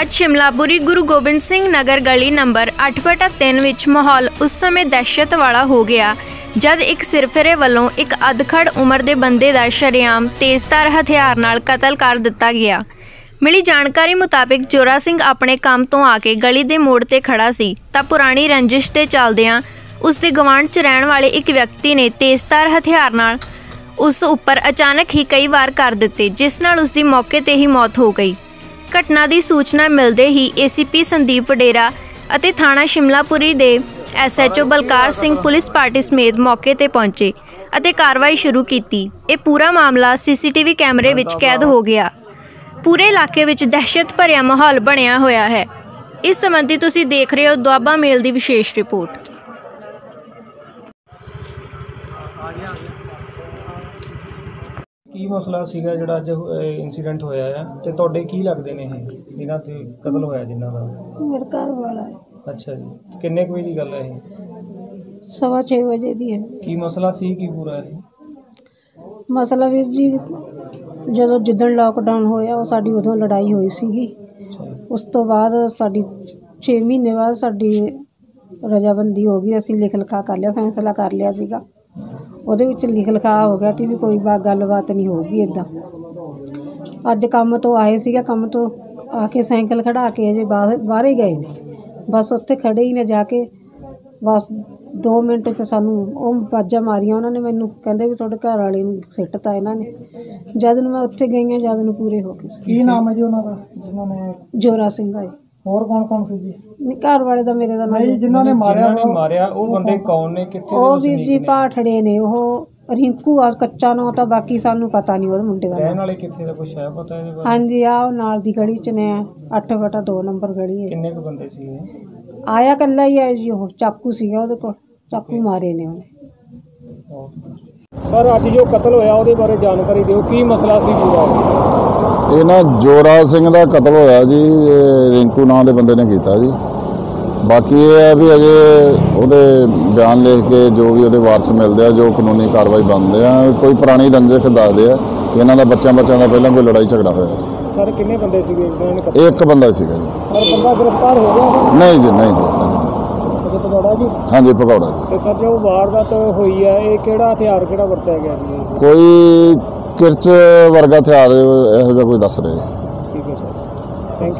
ਅੱਜ ਸ਼ਿਮਲਾਪੁਰੀ ਗੁਰੂ ਗੋਬਿੰਦ ਸਿੰਘ ਨਗਰ ਗਲੀ ਨੰਬਰ 8/3 ਵਿੱਚ ਮਾਹੌਲ ਉਸ ਸਮੇਂ ਦਹਿਸ਼ਤ ਵਾਲਾ ਹੋ ਗਿਆ, ਜਦ ਇੱਕ ਸਿਰਫਿਰੇ ਵੱਲੋਂ ਇੱਕ ਅਧਖੜ ਉਮਰ ਦੇ ਬੰਦੇ ਦਾ ਸ਼ਰੇਆਮ ਤੇਜ਼ਧਾਰ ਹਥਿਆਰ ਨਾਲ ਕਤਲ ਕਰ ਦਿੱਤਾ ਗਿਆ। ਮਿਲੀ ਜਾਣਕਾਰੀ ਮੁਤਾਬਿਕ ਜੋਰਾ ਸਿੰਘ ਆਪਣੇ ਕੰਮ ਤੋਂ ਆ ਕੇ ਗਲੀ ਦੇ ਮੋੜ ਤੇ ਖੜਾ ਸੀ, ਤਾਂ ਪੁਰਾਣੀ ਰੰਜਿਸ਼ ਤੇ ਚੱਲਦਿਆਂ ਉਸ ਦੇ ਗਵਾਂਢ 'ਚ ਰਹਿਣ ਵਾਲੇ ਇੱਕ ਵਿਅਕਤੀ ਨੇ ਤੇਜ਼ਧਾਰ ਹਥਿਆਰ ਨਾਲ ਉਸ ਉੱਪਰ ਅਚਾਨਕ ਹੀ ਕਈ ਵਾਰ ਕਰ ਦਿੱਤੇ, ਜਿਸ ਨਾਲ ਉਸ ਦੀ ਮੌਕੇ ਤੇ ਹੀ ਮੌਤ ਹੋ ਗਈ। ਘਟਨਾ ਦੀ ਸੂਚਨਾ ਮਿਲਦੇ ਹੀ ਏਸੀਪੀ ਸੰਦੀਪ ਵਡੇਰਾ ਅਤੇ ਥਾਣਾ ਸ਼ਿਮਲਾਪੁਰੀ ਦੇ SHO Balkar Singh police party ਸਮੇਤ ਮੌਕੇ ਤੇ ਪਹੁੰਚੇ ਅਤੇ ਕਾਰਵਾਈ ਸ਼ੁਰੂ ਕੀਤੀ। ਇਹ ਪੂਰਾ ਮਾਮਲਾ ਸੀਸੀਟੀਵੀ ਕੈਮਰੇ ਵਿੱਚ ਕੈਦ ਹੋ ਗਿਆ। ਪੂਰੇ ਇਲਾਕੇ ਵਿੱਚ ਦਹਿਸ਼ਤ ਭਰਿਆ ਮਾਹੌਲ ਬਣਿਆ ਹੋਇਆ ਹੈ। ਇਸ ਸੰਬੰਧੀ ਤੁਸੀਂ ਦੇਖ ਰਹੇ ਹੋ ਦੁਆਬਾ ਮੇਲ ਦੀ ਵਿਸ਼ੇਸ਼ ਰਿਪੋਰਟ। ਕੀ ਮਸਲਾ ਸੀਗਾ ਜਿਹੜਾ ਅੱਜ ਇਨਸੀਡੈਂਟ ਹੋਇਆ ਹੈ ਤੇ ਤੁਹਾਡੇ ਕੀ ਲੱਗਦੇ ਨੇ ਇਹ? ਜਿਨ੍ਹਾਂ ਤੇ ਕਤਲ ਹੋਇਆ ਜਿਨ੍ਹਾਂ ਦਾ? ਮੇਰੇ ਘਰ ਵਾਲਾ ਹੈ। ਅੱਛਾ ਜੀ। ਕਿੰਨੇ ਕੁ ਵਜੇ ਦੀ ਗੱਲ ਹੈ ਇਹ? ਸਵਾ ਛੇ ਵਜੇ ਦੀ ਹੈ। ਕੀ ਮਸਲਾ ਸੀ ਕੀ ਪੂਰਾ ਇਹ? ਮਸਲਾ ਵੀਰ ਜੀ ਜਦੋਂ ਜਿੱਦਣ ਲਾਕਡਾਊਨ ਹੋਇਆ ਉਹ ਸਾਡੀ ਉਦੋਂ ਲੜਾਈ ਹੋਈ ਸੀਗੀ। ਉਸ ਤੋਂ ਬਾਅਦ ਸਾਡੀ 6 ਮਹੀਨੇ ਬਾਅਦ ਸਾਡੀ ਰਜਾਬੰਦੀ ਹੋ ਗਈ। ਅਸੀਂ ਲਿਖ ਲਿਖਾ ਕਰ ਲਿਆ ਫੈਸਲਾ ਕਰ ਲਿਆ ਸੀਗਾ। ਉਹਦੇ ਵਿੱਚ ਲਿਖ ਲਿਖਾ ਹੋ ਗਿਆ ਕਿ ਵੀ ਕੋਈ ਬਾ ਗੱਲਬਾਤ ਨਹੀਂ ਹੋਊਗੀ ਇਦਾਂ ਅੱਜ ਕੰਮ ਤੋਂ ਆਏ ਸੀਗਾ ਕੰਮ ਤੋਂ ਆ ਕੇ ਸਾਈਕਲ ਖੜਾ ਕੇ ਅਜੇ ਬਾਹਰ ਬਾਹਰੇ ਗਏ ਨੇ। ਬਸ ਉੱਥੇ ਖੜੇ ਹੀ ਨੇ ਜਾ ਕੇ। ਬਸ 2 ਮਿੰਟ 'ਚ ਸਾਨੂੰ ਉਹ ਬਾਜਾਂ ਮਾਰੀਆਂ ਉਹਨਾਂ ਨੇ ਮੈਨੂੰ ਕਹਿੰਦੇ ਵੀ ਤੁਹਾਡੇ ਘਰ ਵਾਲੇ ਨੂੰ ਸਿੱਟਤਾ ਇਹਨਾਂ ਨੇ। ਜਦ ਨੂੰ ਮੈਂ ਉੱਥੇ ਗਈ ਹਾਂ ਜਦ ਨੂੰ ਪੂਰੇ ਹੋ ਗਏ ਸੀ। ਕੀ ਨਾਮ ਹੈ ਜੀ ਉਹਨਾਂ ਦਾ ਜਿਨ੍ਹਾਂ ਨੇ ਜੋਰਾ ਸਿੰਘ ਆਏ ਹੋਰ ਕੌਣ ਕੌਣ ਸੀ ਜੀ? ਨਹੀਂ ਘਰ ਵਾਲੇ ਦਾ ਮੇਰੇ ਦਾ ਨਾਮ ਜਿਨ੍ਹਾਂ ਨੇ ਮਾਰਿਆ ਜਿਨ੍ਹਾਂ ਨੇ ਮਾਰਿਆ ਉਹ ਬੰਦੇ ਕੌਣ? ਨੇ? ਕਿੱਥੇ ਉਹ ਵੀਰ ਜੀ? ਪਾਠੜੇ ਨੇ ਉਹ ਰਿੰਕੂ ਆ ਕੱਚਾ ਨਾਂ ਤਾਂ ਬਾਕੀ ਸਾਨੂੰ ਪਤਾ ਨਹੀਂ ਉਹਦੇ ਮੁੰਡੇ ਦਾ ਰਹਿਣ ਵਾਲੇ ਕਿੱਥੇ ਦਾ ਕੁਛ ਹੈ ਪਤਾ ਇਹਦੇ ਬਾਰੇ? ਹਾਂਜੀ ਆ ਉਹ ਨਾਲ ਦੀ ਗਲੀ ਚ ਨੇ 8 ਬਟਾ 2 ਨੰਬਰ ਗਲੀ ਹੈ। ਕਿੰਨੇ ਕੁ ਬੰਦੇ ਸੀ ਇਹ? ਆਇਆ ਕੱਲਾ ਹੀ ਹੈ ਜੀ ਉਹ ਚਾਕੂ ਸੀਗਾ ਉਹਦੇ ਕੋਲ ਚਾਕੂ ਮਾਰੇ ਨੇ ਉਹਨੇ। ਸਰ ਅੱਜ ਜੋ ਕਤਲ ਹੋਇਆ ਉਹਦੇ ਬਾਰੇ ਜਾਣਕਾਰੀ ਦਿਓ ਕੀ ਮਸਲਾ ਸੀ ਪੂਰਾ? ਇਹ ਨਾ ਜੋਰਾ ਸਿੰਘ ਦਾ ਕਤਲ ਹੋਇਆ ਜੀ ਰਿੰਕੂ ਨਾਂ ਦੇ ਬੰਦੇ ਨੇ ਕੀਤਾ ਜੀ। ਬਾਕੀ ਇਹ ਹੈ ਵੀ ਅਜੇ ਉਹਦੇ ਬਿਆਨ ਲਿਖ ਕੇ ਜੋ ਵੀ ਉਹਦੇ ਵਾਰਸ ਮਿਲਦੇ ਆ ਜੋ ਕਾਨੂੰਨੀ ਕਾਰਵਾਈ ਬਣਦੇ ਆ ਕੋਈ ਪੁਰਾਣੀ ਰੰਜਿਸ਼ ਦੱਸਦੇ ਆ ਕਿ ਇਹਨਾਂ ਦਾ ਬੱਚਿਆਂ ਬੱਚਿਆਂ ਦਾ ਪਹਿਲਾਂ ਕੋਈ ਲੜਾਈ ਝਗੜਾ ਹੋਇਆ ਸੀ। ਸਰ ਕਿੰਨੇ ਬੰਦੇ ਸੀਗੇ? ਇਹ ਇੱਕ ਬੰਦਾ ਸੀਗਾ ਜੀ। ਸਰ ਬੰਦਾ ਗ੍ਰਿਫਤਾਰ ਹੋ ਗਿਆ ਨਹੀਂ ਜੀ ਨਹੀਂ ਜੀ। ਪਕੌੜਾ ਜੀ? ਹਾਂਜੀ ਭਗੌੜਾ ਜੀ। ਤੇ ਸਰ ਜੋ ਵਾਰਦਾਤ ਹੋਈ ਹੈ ਇਹ ਕਿਹੜਾ ਹਥਿਆਰ ਕਿਹੜਾ ਵਰਤਿਆ ਗਿਆ ਜੀ ਕੋਈ ਕਿਰਚ ਵਰਗਾ ਹਥਿਆਰ ਇਹੋ ਜਿਹਾ ਕੋਈ ਦੱਸ ਰਹੇ ਠੀਕ ਹੈ ਸਰ। ਥੈਂਕ